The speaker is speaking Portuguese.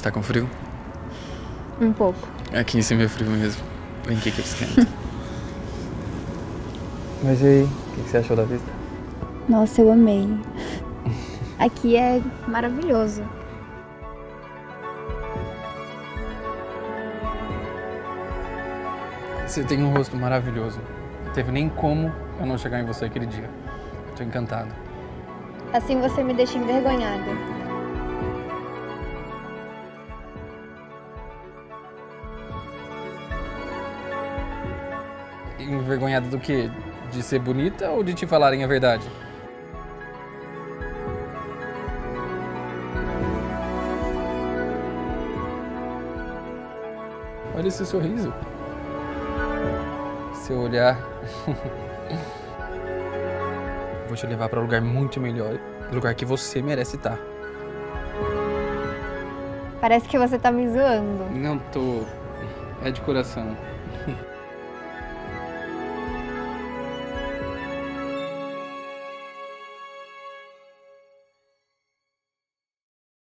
Tá com frio? Um pouco. Aqui em cima é frio mesmo. Vem aqui que eu esquento. Mas e aí, o que você achou da vista? Nossa, eu amei. Aqui é maravilhoso. Você tem um rosto maravilhoso. Não teve nem como eu não chegar em você aquele dia. Eu tô encantado. Assim você me deixa envergonhada. Envergonhada do quê? De ser bonita ou de te falarem a verdade? Olha esse sorriso. Seu olhar. Vou te levar para um lugar muito melhor. Lugar que você merece estar. Parece que você tá me zoando. Não tô. É de coração.